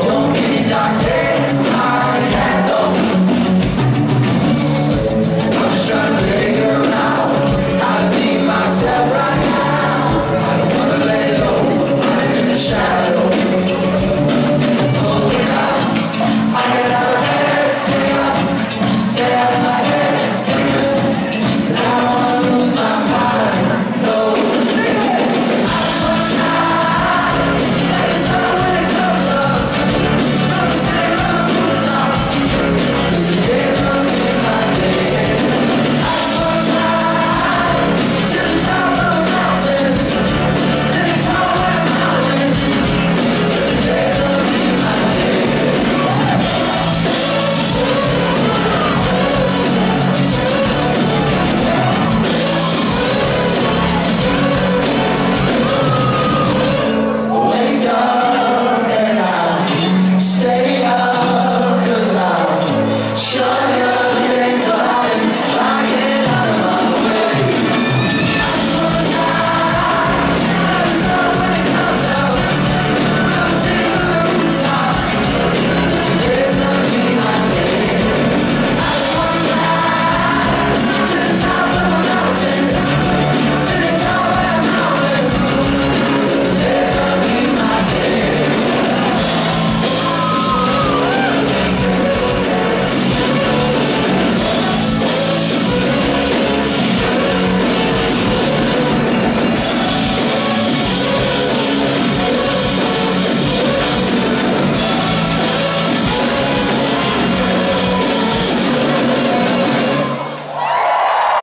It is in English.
Don't be doctor.